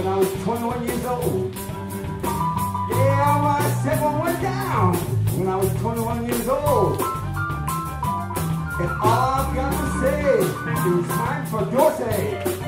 when I was 21 years old. Yeah, my second went down when I was 21 years old. And all I've got to say is time for your Dorsey.